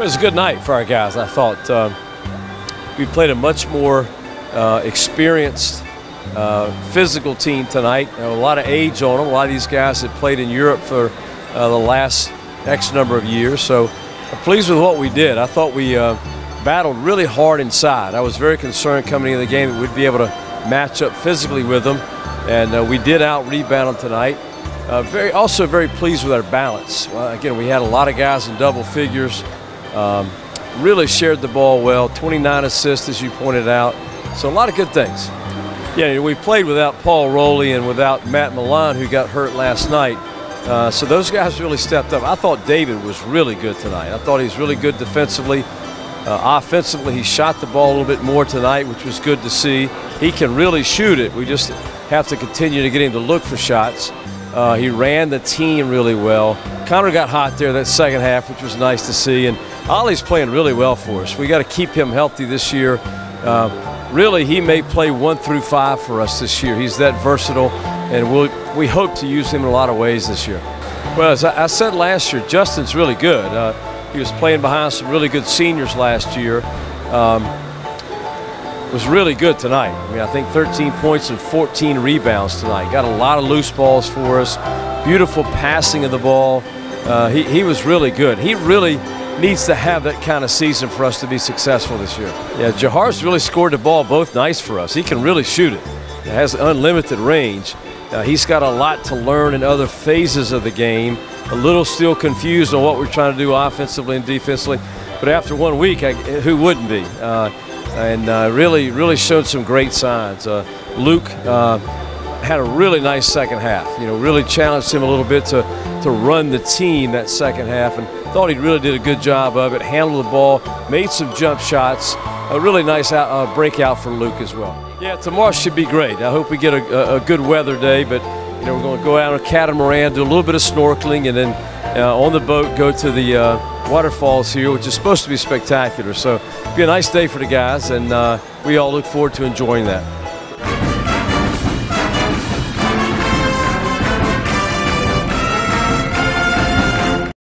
It was a good night for our guys. I thought um, we played a much more uh, experienced, uh, physical team tonight. You know, a lot of age on them. A lot of these guys had played in Europe for uh, the last X number of years. So I'm pleased with what we did. I thought we uh, battled really hard inside. I was very concerned coming into the game that we'd be able to match up physically with them, and uh, we did out rebound them tonight. Uh, very, also very pleased with our balance. again, we had a lot of guys in double figures. Um, really shared the ball well. 29 assists, as you pointed out. So a lot of good things. Yeah, we played without Paul Rowley and without Matt Milan, who got hurt last night. Uh, so those guys really stepped up. I thought David was really good tonight. I thought he was really good defensively. Uh, offensively, he shot the ball a little bit more tonight, which was good to see. He can really shoot it. We just have to continue to get him to look for shots. Uh, he ran the team really well. Connor got hot there that second half, which was nice to see. And Ollie's playing really well for us. We got to keep him healthy this year. Uh, really, he may play one through five for us this year. He's that versatile, and we'll, we hope to use him in a lot of ways this year. Well, as I, said last year, Justin's really good. Uh, he was playing behind some really good seniors last year. Um, was really good tonight. I mean, I think 13 points and 14 rebounds tonight. Got a lot of loose balls for us. Beautiful passing of the ball. Uh, he, he was really good. He really needs to have that kind of season for us to be successful this year. Yeah, Jahar's really scored the ball both nice for us. He can really shoot it. It has unlimited range. Uh, he's got a lot to learn in other phases of the game. A little still confused on what we're trying to do offensively and defensively. But after one week, I, who wouldn't be? Uh, and uh, really, really showed some great signs. Uh, Luke uh, had a really nice second half. You know, really challenged him a little bit to to run the team that second half, and thought he really did a good job of it. Handled the ball, made some jump shots. A really nice out, uh, breakout for Luke as well. Yeah, tomorrow should be great. I hope we get a, a good weather day, but you know we're going to go out on a catamaran, do a little bit of snorkeling, and then uh, on the boat go to the uh, waterfalls here, which is supposed to be spectacular. So it'll be a nice day for the guys, and uh, we all look forward to enjoying that.